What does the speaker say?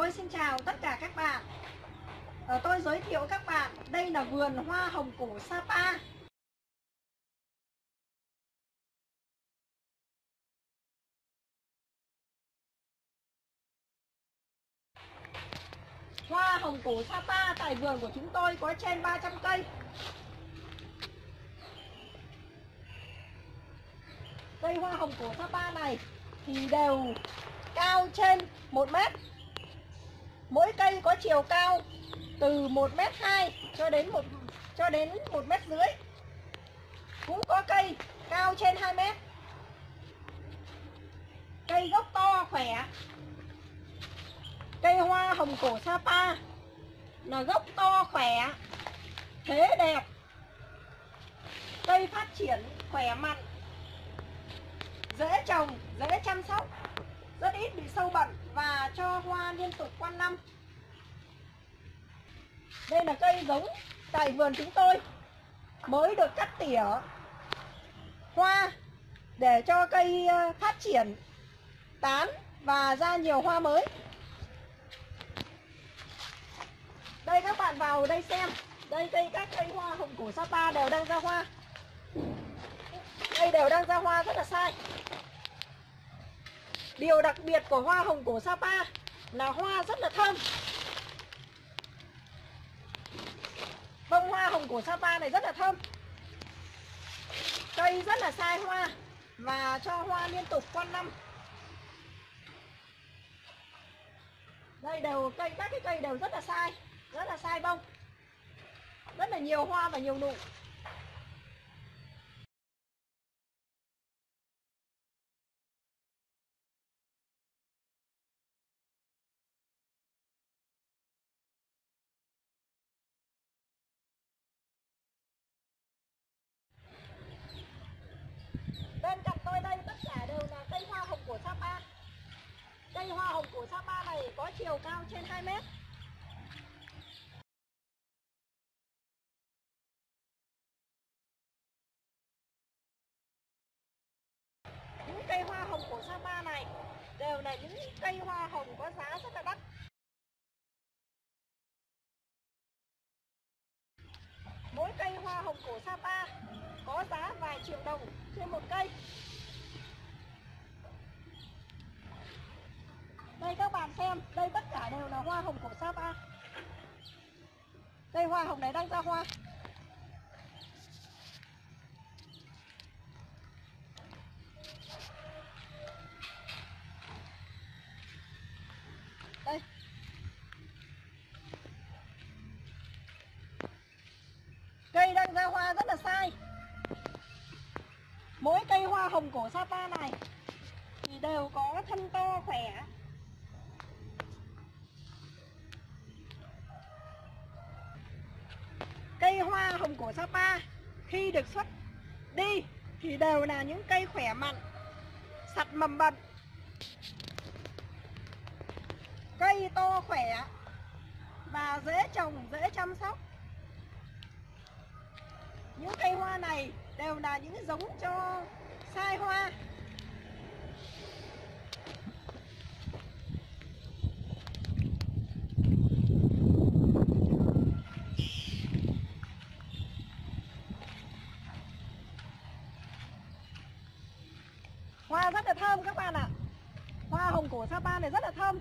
Tôi xin chào tất cả các bạn. Ờ, tôi giới thiệu các bạn, Đây là vườn hoa hồng cổ Sapa. Hoa hồng cổ Sapa tại vườn của chúng tôi có trên 300 cây. Cây hoa hồng cổ Sapa này thì đều cao trên 1 mét. Mỗi cây có chiều cao từ 1m2 cho đến 1 cho đến 1 mét rưỡi. Cũng có cây cao trên 2 mét. Cây gốc to khỏe. Cây hoa hồng cổ Sapa là gốc to khỏe, thế đẹp. Cây phát triển khỏe mạnh, dễ trồng, dễ chăm sóc, rất ít bị sâu bệnh và cho hoa liên tục quanh năm. Đây là cây giống tại vườn chúng tôi, mới được cắt tỉa hoa để cho cây ờ, phát triển, tán và ra nhiều hoa mới. Đây các bạn vào đây xem. Đây cây, các cây hoa hồng cổ Sapa đều đang ra hoa. Đây đều đang ra hoa rất là sai. Điều đặc biệt của hoa hồng cổ Sapa là hoa rất là thơm. Bông hoa hồng cổ Sapa này rất là thơm. Cây rất là sai hoa và cho hoa liên tục quanh năm. Đây đều cây các cái cây đều rất là sai, rất là sai bông. Rất là nhiều hoa và nhiều nụ. Tôi đây, tất cả đều là cây hoa hồng của Sapa. Cây hoa hồng của Sapa này có chiều cao trên 2 mét. Những cây hoa hồng của Sapa này đều là những cây hoa hồng có giá rất là đắt. Mỗi cây hoa hồng cổ Sapa có giá vài triệu đồng trên một cây. Đây các bạn xem, đây tất cả đều là hoa hồng của Sapa. Cây hoa hồng này đang ra hoa. Đây. Cây đang ra hoa rất là sai. Mỗi cây hoa hồng cổ Sapa này thì đều có thân to khỏe. Cây hoa hồng cổ Sapa khi được xuất đi thì đều là những cây khỏe mạnh, sạch mầm bận. Cây to khỏe và dễ trồng, dễ chăm sóc. Những cây hoa này đều là những giống cho sai hoa Hoa rất là thơm các bạn ạ. Hoa hồng cổ Sapa này rất là thơm.